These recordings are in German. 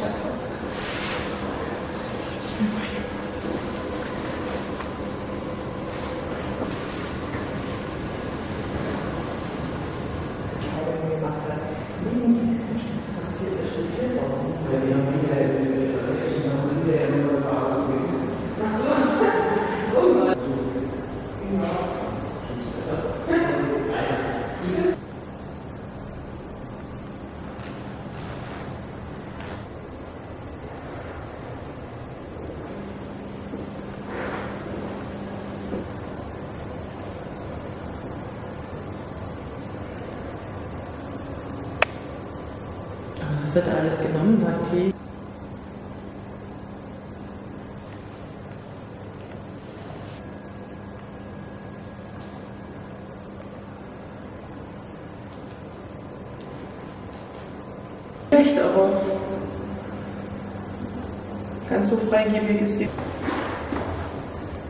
Thank you. Was hat er alles genommen, Martin? Schlecht, aber ganz so freigebig ist die.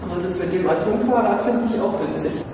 Aber das mit dem Atomfahrrad finde ich auch witzig.